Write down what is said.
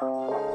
Música